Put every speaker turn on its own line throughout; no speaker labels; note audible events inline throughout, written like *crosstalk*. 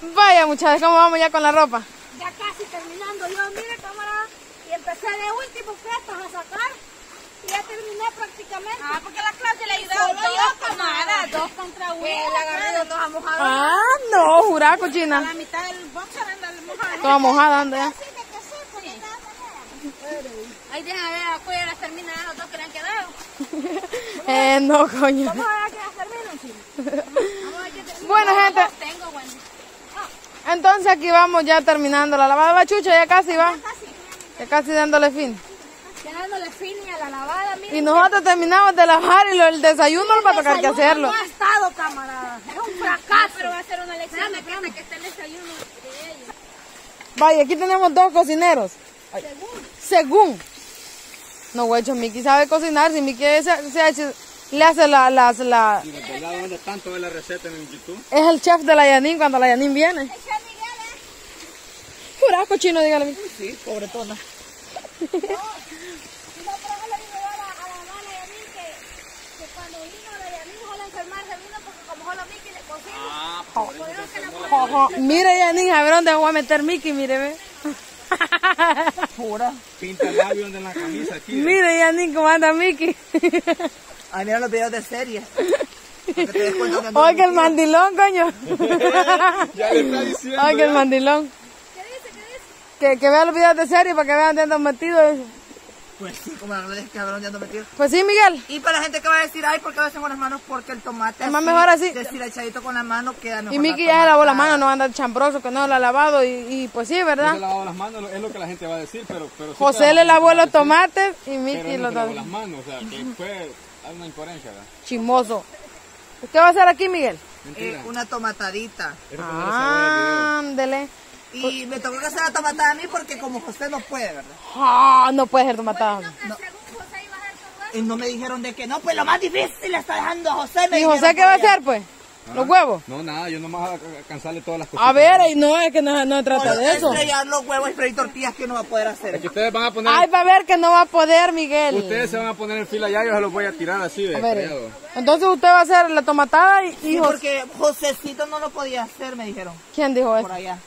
Vaya muchachos, ¿cómo vamos ya con la ropa?
Ya casi terminando. Yo, mire, cámara, y empecé de último frestas a sacar. Y ya terminé prácticamente.
Ah, porque la clase le ayudó dos camadas, dos contra uno.
La agarré de dos a mojar.
Ah, no, jurá,
La
cochina.
mitad del boxer anda mojado.
Toda mojada anda ya.
Ahí deja ver a cuál era termina, los dos que le han quedado. *laughs*
Eh, no, coño.
Vamos a ver que ya terminan, sí.
Vamos a ver qué te-
Bueno,
No,
gente. Entonces aquí vamos ya terminando la lavada. Va, chucha, ya casi va. Ya casi dándole fin.
Ya dándole fin y a la lavada, mire.
Y nosotros terminamos de lavar y lo, el desayuno no va a tocar que hacerlo.
No ha estado, camarada. Es un
Ah,
fracaso.
pero va a ser una lección de que que esté el desayuno de ellos.
Vaya, aquí tenemos dos cocineros. Según. No, güey, Miki sabe cocinar. Si Miki se, se le hace la, las, la...
Y de verdad, ¿dónde tanto ve la receta en YouTube?
Es el chef de la Yanin cuando la Yanin viene.
Echa Miguel, ¿eh?
Jurá, cochino, dígale. Miki.
Sí, pobretona.
Eso le digo a la, a la hermana Yanin que, que cuando vino la Yanin dejó de enfermarse, vino porque como solo Miki le cocina.
Ah,
Por eso que la mujer
Ojo, Mire, Yanin, a ver dónde voy a meter Miki, mire, ve.
pura. Pinta el labio en la camisa aquí.
Mire, Yanin, cómo anda Miki. *laughs*
Ah, mira los videos de serie. *laughs* Para que que
Oiga el mandilón, coño. *laughs*
Ya le está diciendo.
Oiga el mandilón.
¿Qué dice? ¿Qué dice?
Que, que vea los videos de serie para que vean dónde andan metidos.
Pues sí, como la verdad es que cabrón ya ando metido.
Pues sí, Miguel.
Y para la gente que va a decir, ay, ¿por qué lo hacen con las manos? Porque el tomate
Es más mejor así.
Deshilachadito con la mano queda mejor.
Y Miki ya se lavó la mano, no anda chambroso, que no la ha lavado. Y, y pues sí,
No se
¿verdad?
lavado las manos, es lo que la gente va a decir, pero... pero sí
José le lavó los
tomate,
tomates y Miki los
se lavó las manos, o sea, que fue una incoherencia, ¿verdad?
Chismoso. ¿Qué va a hacer aquí, Miguel?
Eh, una tomatadita.
Ándele.
Y me tocó que hacer la tomatada a mí porque como José no puede, ¿verdad?
Ah, no puede ser tomatada.
Que según José iba a hacer todo eso.
Y no me dijeron de que no, pues lo más difícil está dejando a José. Me
¿Y José qué va a hacer, pues? ¿Los huevos?
No, nada, yo nomás a cansarle todas las cosas.
A ver, y no, es que no, no trata
Por
de eso.
estrellar los huevos y freír tortillas que uno va a poder
Es
hacer.
que ustedes van a poner...
Ay, va a ver que no va a poder, Miguel.
Ustedes se van a poner en fila ya, yo se los voy a tirar así de
A ver, entonces usted va a hacer la tomatada y, y
Sí,
José-
porque Josecito no lo podía hacer, me dijeron.
¿Quién dijo
Por
eso?
allá.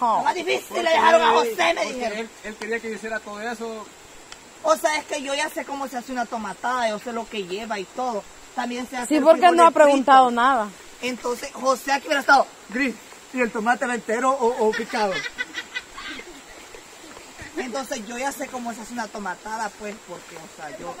Oh.
Lo más difícil le dejaron a José, me dijeron.
él, él quería que yo hiciera todo eso.
O sea, es que yo ya sé cómo se hace una tomatada, yo sé lo que lleva y todo. También se hace
Sí, porque no ha preguntado
frito.
nada.
Entonces, José aquí hubiera estado, gris, y el tomate era entero o, o picado. Entonces, yo ya sé cómo se hace una tomatada, pues, porque, o sea, yo...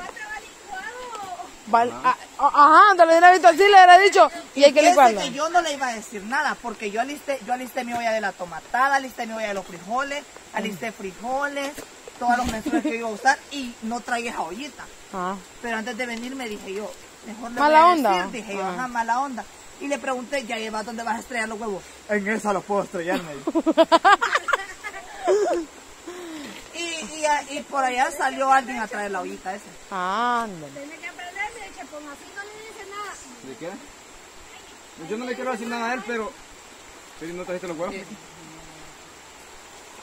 Vale. ah, ah, Ajá, te lo hubiera visto así, le hubiera dicho. Y hay que licuarlo.
que yo no le iba a decir nada, porque yo alisté, yo alisté mi olla de la tomatada, alisté mi olla de los frijoles, alisté frijoles, todos los mensajes que iba a usar, y no traía esa ollita.
Ah.
Pero antes de venir me dije yo, mejor le
Mala
voy a
onda.
decir, dije yo,
Ah.
ajá, mala onda. Y le pregunté, ya lleva dónde vas a estrellar los huevos. En esa los puedo estrellar, me dijo. *laughs* y, y, por allá salió alguien a traer la ollita esa.
Ándale.
Tiene que aprender, me dice, pues así no le dice nada.
¿De qué? Yo no le quiero decir nada a él, pero. pero ¿No trajiste los huevos?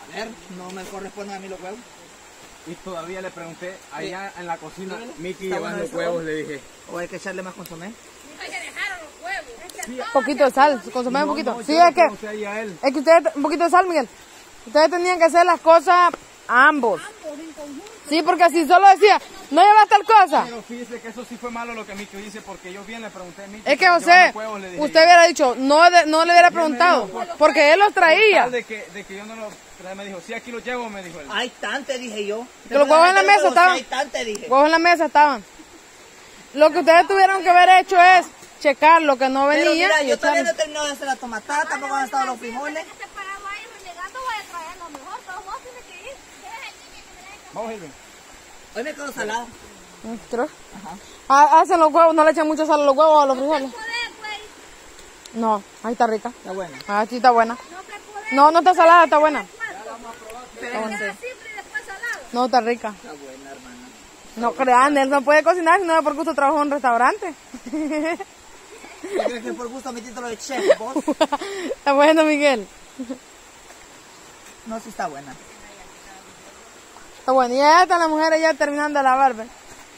A ver, no me corresponden a mí los huevos.
Y todavía le pregunté allá en la cocina, Miki llevando huevos, le dije.
O hay que echarle más consomé.
Un poquito de sal, consumir un poquito.
no,
sí, es que, es que ustedes, un poquito de sal, Miguel. Ustedes tenían que hacer las cosas ambos. Sí, porque si solo decía, no llevas tal cosa.
Pero fíjese que eso sí fue malo lo que Miki dice, porque yo bien le pregunté a Miki.
Es que José,
huevos,
usted
yo.
hubiera dicho, no, de- no le hubiera preguntado, porque él los traía.
De que, de que yo no los traía, me dijo, sí, aquí los llevo, me dijo él.
Hay tante, dije yo.
Que los huevos en la mesa estaban.
Hay tante, dije.
Huevos en la mesa estaban. Lo que ustedes tuvieron que haber hecho es checar lo que no
Pero
venía
mira,
y
yo todavía no he terminado de hacer la tomatada, tampoco han estado los frijoles.
Vamos, Irving.
Hoy me quedo salado.
Creo. Ah, Hacen los huevos, no le echan mucha sal a los huevos o a los frijoles. No, ahí está rica.
Está bueno.
Ah, sí está buena.
No.
No, está salada, está buena.
Simple y después salado.
No, está rica.
Está buena, hermana.
No crean, él no puede cocinar si no es por gusto trabajo en un restaurante. *laughs*
¿Qué crees que por gusto mi título de chef, vos? *laughs*
está bueno, Miguel.
No, sí está buena.
Está bueno. Y ya están las mujeres ya terminando de lavar, ¿ves?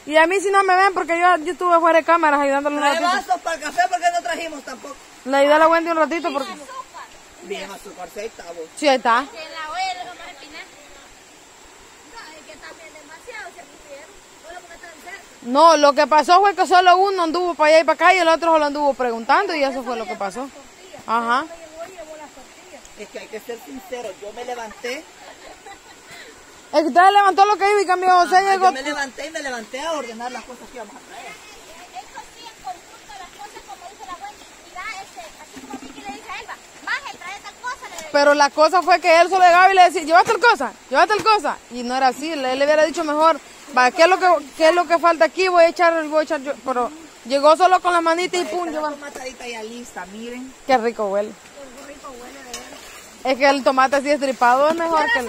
Y a mí si no me ven porque yo, yo estuve fuera de cámaras ayudándole un ratito.
vasos para el café porque no trajimos tampoco.
Le ayudé a la Wendy un ratito porque...
Bien azúcar vos.
Sí, ahí está.
Que en la olla le vamos a espinar.
No, es que también demasiado se pusieron. Solo porque están cerca.
No, lo que pasó fue que solo uno anduvo para allá y para acá y el otro solo anduvo preguntando y eso fue lo que pasó. Ajá.
Es que hay que ser sincero. Yo me levanté.
Es que usted levantó lo que iba y cambió. José
Ajá,
llegó.
yo me levanté y me levanté a ordenar las cosas que íbamos a traer.
Este, así como Vicky le dice a Elba, baje, trae tal cosa. Le
Pero la cosa fue que él solo llegaba y le decía, llevaste tal cosa, llevaste tal cosa. Y no era así, él le hubiera dicho mejor, va, ¿qué es lo que, qué es lo que falta aquí? Voy a echar, voy a echar yo. Pero llegó solo con la manita y pum,
la tomatadita ya lista, miren.
Qué rico huele. Es que el tomate así estripado es mejor que
¿Qué
el-?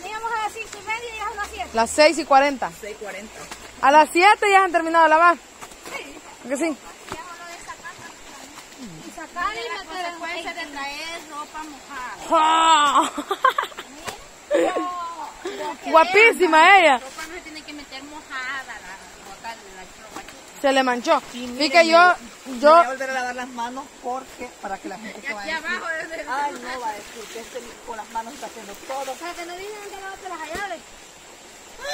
Veníamos a las 5 y media y ya son las 7.
las 6 y 40.
6.40.
A las 7 ya han terminado de lavar. ¿Que sí?
Y sacar y
La consecuencia *laughs* de traer ropa mojada. *laughs*
Guapísima ella.
La ropa no se tiene que meter mojada. La, botar la ropa chupa.
Se le manchó.
Miren,
que yo,
me
yo,
voy a volver a lavar las manos porque para que la gente se vaya
aquí
decir,
abajo desde
ay no va a decir que este con las manos está haciendo todo.
O sea, que no vienen que lavarte las llaves.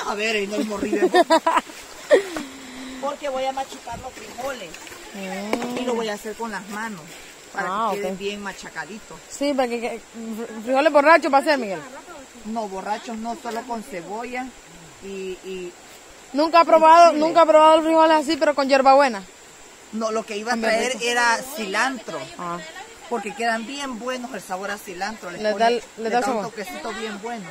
A ver, y no es horrible. *laughs* Porque voy a machucar los frijoles y lo voy a hacer con las manos para
Ah,
que queden
ok.
bien machacaditos.
sí, para que, que frijoles borrachos va a ser, Miguel.
No, borrachos no, solo con cebolla y, y
Nunca ha probado, nunca ha probado los frijoles así, pero con hierbabuena.
no, lo que iba a traer era cilantro.
Ah.
Porque quedan bien buenos el sabor a cilantro. Les pone-
da el- le da
un
sabor.
toquecito bien bueno.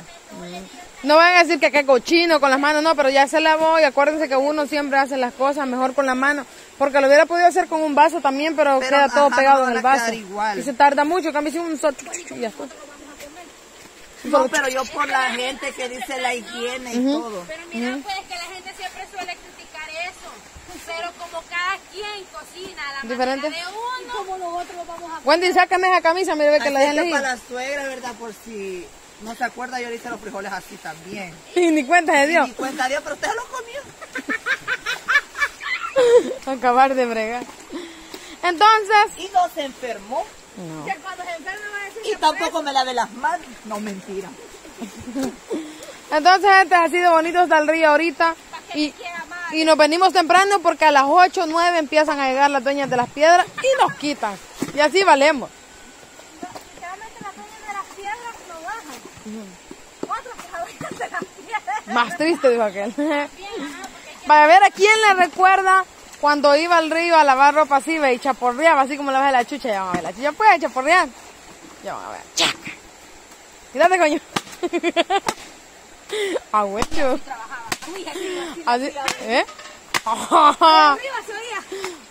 No van a decir que qué cochino con las manos, no, pero ya se lavó y acuérdense que uno siempre hace las cosas mejor con la mano, porque lo hubiera podido hacer con un vaso también, pero,
Pero,
queda todo
ajá,
pegado
no
en el vaso.
igual.
Y se tarda mucho, cambio si un solo y ya está.
No, pero yo por la gente que dice la higiene y todo.
Pero mira, pues que la gente siempre suele criticar eso. Pero quien cocina la
Diferente.
de uno.
Como nosotros lo vamos a
Wendy, sácame esa camisa, mire ve que la dejan
para la suegra, ¿verdad? Por si no se acuerda, yo le hice los frijoles así también. *laughs*
Y ni cuenta de Dios.
Y cuenta Dios, pero usted se los comió. *laughs*
Acabar de bregar. Entonces,
Y no se enfermó.
Que cuando se enferme va a decir
Y tampoco me lavé las manos. No, mentira. *laughs*
entonces gente, ha sido bonito hasta el río ahorita. Y, y nos venimos temprano porque a las 8 o 9 empiezan a llegar las dueñas de las piedras y nos quitan. Y así valemos.
Realmente las dueñas de las piedras no bajan. Otros que las dueñas de las piedras.
Más triste, dijo aquel. Para ver a quién le recuerda cuando iba al río a lavar ropa así, y chaporreaba, así como la de la chucha. Ya van a ver, la chucha puede chaporrear. Ya van a ver. Chaca. Quítate, coño. *laughs* Abuelo. Así, ¿eh? Ajá,
Arriba se oía.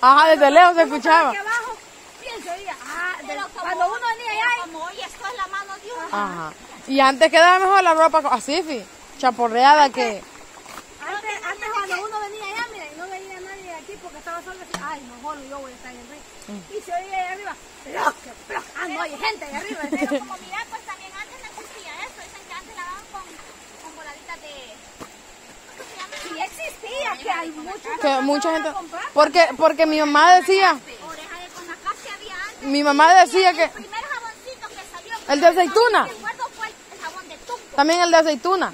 Ajá, desde lejos se escuchaba.
Aquí abajo, bien se oía. Ah, de- cuando uno venía allá,
Como hoy esto es la mano de uno.
Ajá. Y antes quedaba mejor la ropa así, fi, chaporreada que...
antes, antes cuando uno venía allá, mira, y no veía a nadie de aquí porque estaba solo así, ay, mejor yo voy a estar en el río.
Mm.
Y se oía allá arriba, ploc, ploc. ah, no hay gente allá arriba. *laughs*
Pero como mira, pues también antes no existía eso. Dicen que antes lavaban con, con boladitas de... ¿Cómo se llama?
Sí que
mucha gente... Porque, porque mi mamá decía,
de
mi mamá decía que...
El
de aceituna.
De.
También el de aceituna.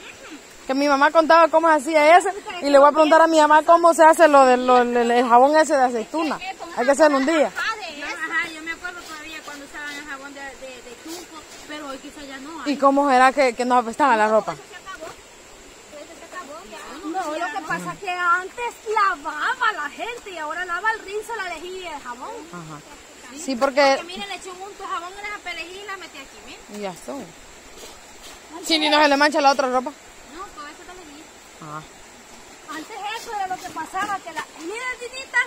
Que mi mamá contaba cómo hacía ese. Y le voy a preguntar a mi mamá cómo se hace lo del el jabón ese de aceituna. Hay que hacerlo un día.
De de, de, de.
¿Y cómo era que, que nos apestaba la ropa?
Se acabó. Eso se acabó ya.
No, lo que pasa es que antes lavaba la gente y ahora lava el rinzo, la lejía y el jabón.
Ajá. Sí, porque...
Que miren, le eché un unto de jabón en esa perejil y la metí aquí, miren.
Y ya está. Sí, ni no se le mancha la otra ropa.
No, todo eso también.
Ah.
Antes eso era lo que pasaba, que la... Mira, Dinita,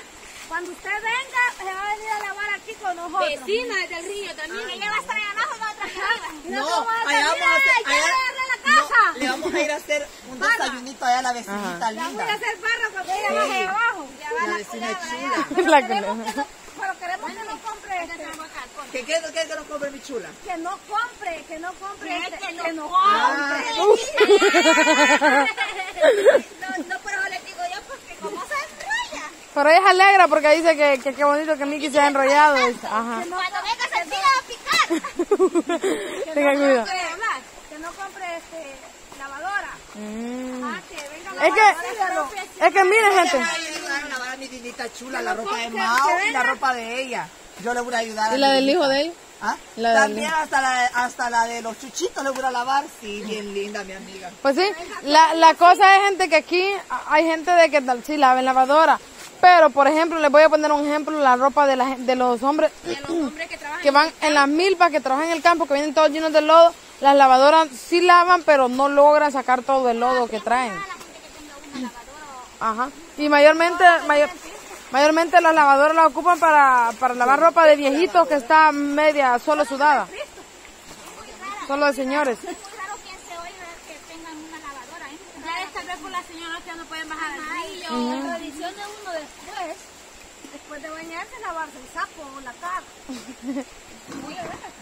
cuando usted venga, se va a venir a lavar aquí con nosotros.
Vecina del río también. Ella va a estar allá abajo, aquí arriba.
No,
a
allá vamos a.
"Ay,
allá-
agarré la casa.
no, le vamos a ir a hacer un desayunito allá a la vecinita
Le vamos a ir a
linda.
hacer barra cuando ella baje abajo.
La vecina chula. *laughs*
La
Queremos
que-
no, pero queremos que no compre este.
¿Qué quieres que no compre mi chula?
Que no compre, que no compre este.
que no
Que no
Ah.
compre. *laughs*
No, no, pero le digo yo, porque como se enrolla.
Pero ella es alegra porque dice que que qué bonito que Mickey se ha enrollado. Ajá.
Cuando venga se tira a picar.
Tenga cuidado.
que no compre este.
Mm.
Ah, que
Es que, es que miren gente,
mi chula la ropa de Mao y la ropa de ella. Yo le voy a ayudar. a
¿y la del hijo de él?
¿Ah?
La
También hasta la, hasta la de los chuchitos le voy a lavar. Sí, bien linda mi amiga.
Pues sí, la, la cosa es gente que aquí hay gente de que tal- sí laven lavadora, pero por ejemplo les voy a poner un ejemplo la ropa de, la, de los hombres que van en las milpas, que trabajan en el campo, que vienen todos llenos de lodo, las lavadoras sí lavan, pero no logran sacar todo el lodo que traen. Ajá. Y mayormente, mayor, mayormente las lavadoras las ocupan para, para lavar ropa de viejitos que está media solo sudada. Solo de señores.
es muy raro quien se oiga que tengan una lavadora.
Ya es *laughs* tal vez por las señoras que no pueden bajar al río. La tradición de uno después, después de bañarse, lavarse el sapo o la cara.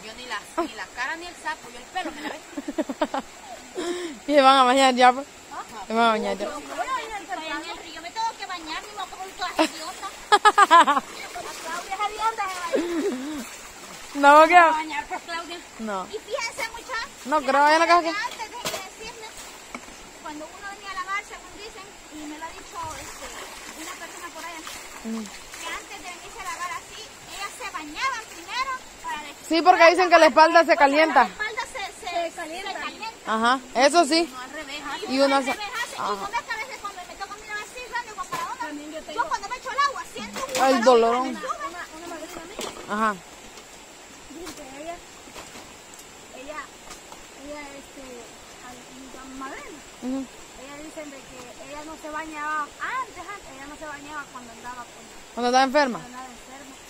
Yo ni la, ni la cara ni el sapo, yo el pelo me la *laughs*
Y se van a bañar ya, pues. Se van a bañar ya.
Río, me tengo que bañar, ni modo como todas *laughs* idiota.
Claudia es hedionda, se baña.
No, ¿qué?
Bañar por Claudia.
No.
Y fíjense, muchachos.
No, creo que la casa que...
Antes de decirles, cuando uno venía a lavar, según dicen, y me lo ha dicho este, una persona por allá, que antes de venirse a lavar así, ellas se bañaban primero.
Sí, porque dicen que la espalda se calienta.
La espalda se, se, se calienta.
Ajá, eso sí.
al revés.
Y una se-
se... Y no ves que a veces cuando me toca mirar así, grande, Juan Paradona, yo cuando me echo el agua siento un
El
calor
dolorón.
Una, una madrina mía,
Ajá.
dice que ella, ella, ella, este, madrina,
Ujú.
ella dicen de que ella no se bañaba antes, antes, ella no se bañaba cuando andaba con
Cuando estaba enferma.
cuando andaba enferma.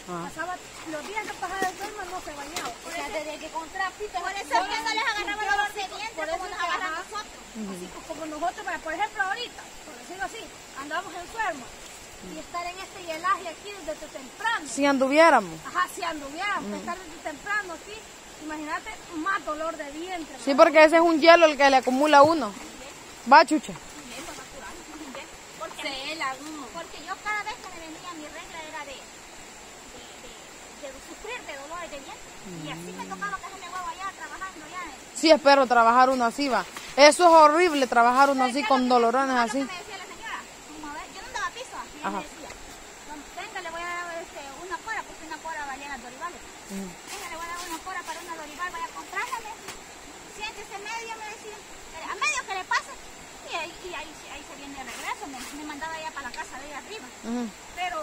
Ah.
Pasaba los días que pasaba enferma no se bañaba. O sea, desde que con trapito.
Por eso es que no les agarraba el olor de dientes
Por
como nos agarran
ajá,
nosotros.
Así co- como nosotros, por ejemplo, ahorita, por decirlo así, andamos enfermos y estar en este helaje aquí desde temprano.
Si anduviéramos.
Ajá, si anduviéramos, estar desde temprano aquí, imagínate más dolor de vientre.
Sí, porque ese es un hielo el que le acumula a uno. Va, chucha.
Porque, porque yo cada vez que me venía mi regla era de, de, de, sufrir de dolores de vientre. Y así me tocaba se me huevo allá trabajando ya.
Sí, espero trabajar uno así, va. Eso es horrible, trabajar uno así con dolorones
¿Sabes
así.
me decía la señora? Como, a ver, yo no daba piso.
Ajá.
me decía, "Don, venga, le voy a dar este, una cora, porque una cora valía las doribales. Venga, le voy a dar una cora para una dorival, vaya a comprarla. Siéntese medio, me decía. A medio que le pase. Y ahí, y ahí, ahí se viene de regreso. Me, me mandaba ya para la casa de ella arriba.
Ujú.
Pero,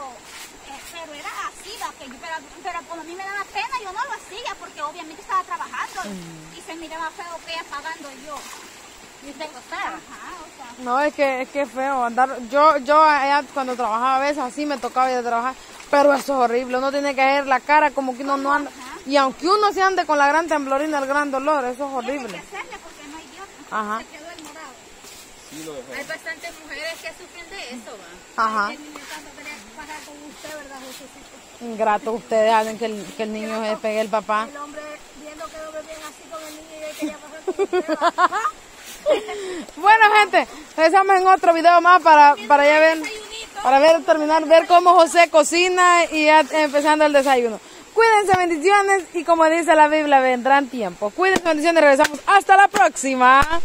eh, pero era así, va, que yo, pero, como a mí me daba pena, yo no lo hacía porque obviamente estaba trabajando y se miraba feo que ella pagando yo. Y se costaba. O sea.
No, es que es que es feo andar. Yo, yo allá cuando trabajaba a veces así me tocaba ir a trabajar. Pero eso es horrible. Uno tiene que ver la cara como que uno no anda. Y aunque uno se ande con la gran temblorina, el gran dolor, eso es
Tiene que
horrible.
hacerle porque no hay Dios.
Ajá.
Se quedó el morado.
Sí, lo dejó.
Hay bastantes mujeres que sufren de eso, va.
Ajá.
Que con usted, ¿verdad,
ustedes hacen que el, que el niño se pegue el papá.
El hombre viendo que bien así con el niño y. *laughs*
Bueno, gente, regresamos en otro video más para, para ya ver, para ver, terminar, ver cómo José cocina y ya empezando el desayuno. Cuídense, bendiciones y como dice la Biblia, vendrán tiempos. Cuídense, bendiciones, regresamos. Hasta la próxima.